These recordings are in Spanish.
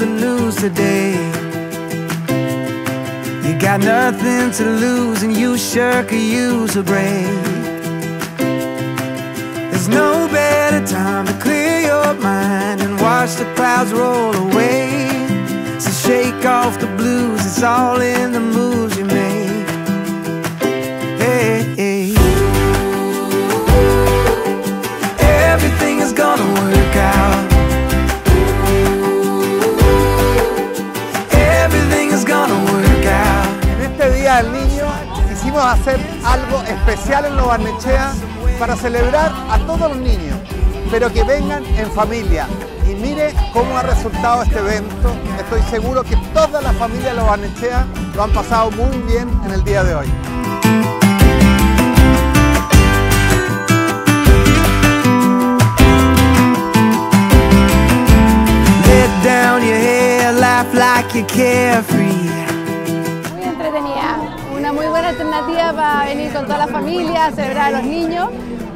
the news today. You got nothing to lose and you sure could use a break. There's no better time to clear your mind and watch the clouds roll away. So shake off the blues, it's all in the moves you Día del Niño quisimos hacer algo especial en Lo Barnechea para celebrar a todos los niños, pero que vengan en familia. Y mire cómo ha resultado este evento. Estoy seguro que toda la familia de Lo Barnechea lo han pasado muy bien en el día de hoy. Laugh like you're carefree. Alternativa para venir con toda la familia a celebrar a los niños.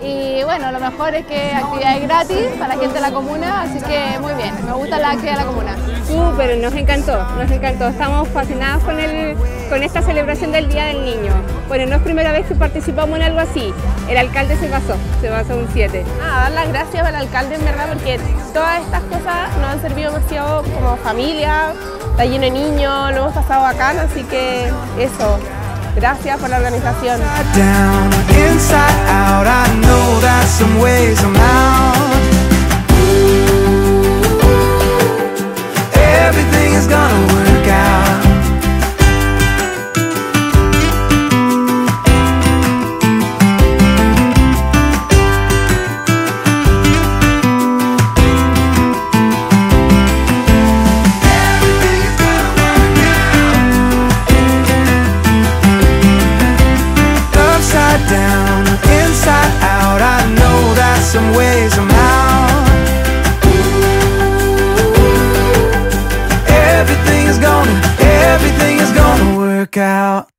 Y bueno, lo mejor es que actividades gratis para la gente de la comuna, así que muy bien, me gusta la actividad de la comuna. Súper, nos encantó, nos encantó. Estamos fascinados con, el, con esta celebración del Día del Niño. Bueno, no es primera vez que participamos en algo así. El alcalde se pasó, se pasó un 7. Ah, dar las gracias al alcalde en verdad porque todas estas cosas nos han servido demasiado como familia, está lleno de niños, lo hemos pasado bacán, así que eso, gracias por la organización. down, inside out I know that some way somehow Ooh, Everything is gonna, everything is gonna work out.